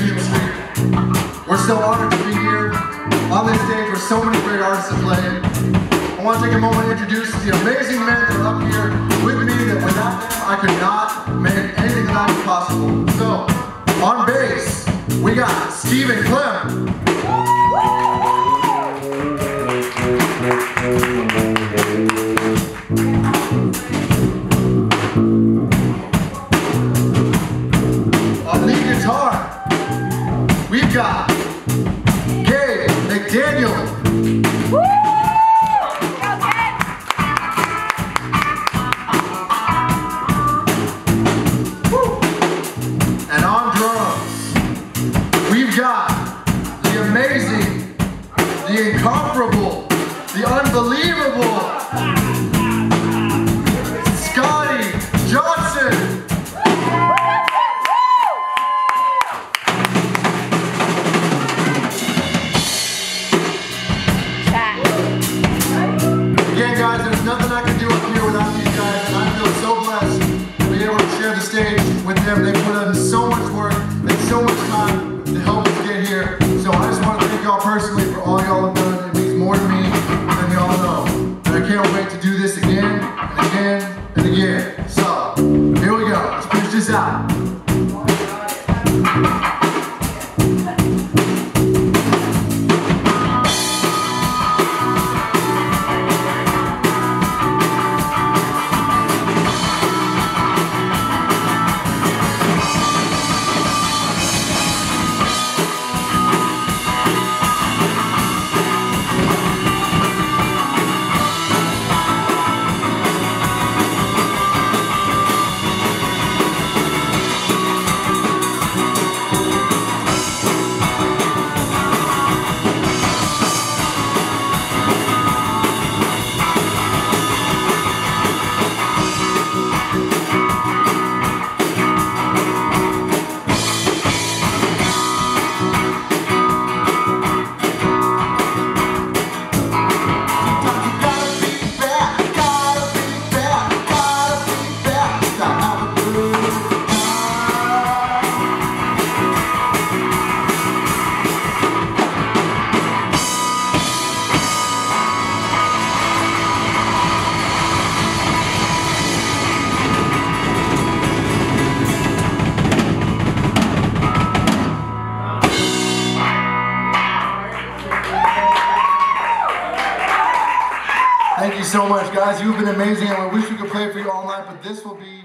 We're so honored to be here on this stage with so many great artists to play. I want to take a moment to introduce the amazing men that are up here with me that without them I could not make anything that I possible. So, on bass, we got Steven Clem. And on drums, we've got the stage with them. They put in so much work and so much time to help us get here. So I just want to thank y'all personally for all y'all have done. It means more to me than y'all know. And I can't wait to do this again and again and again. You so much, guys. You've been amazing. I wish we could play for you all night, but this will be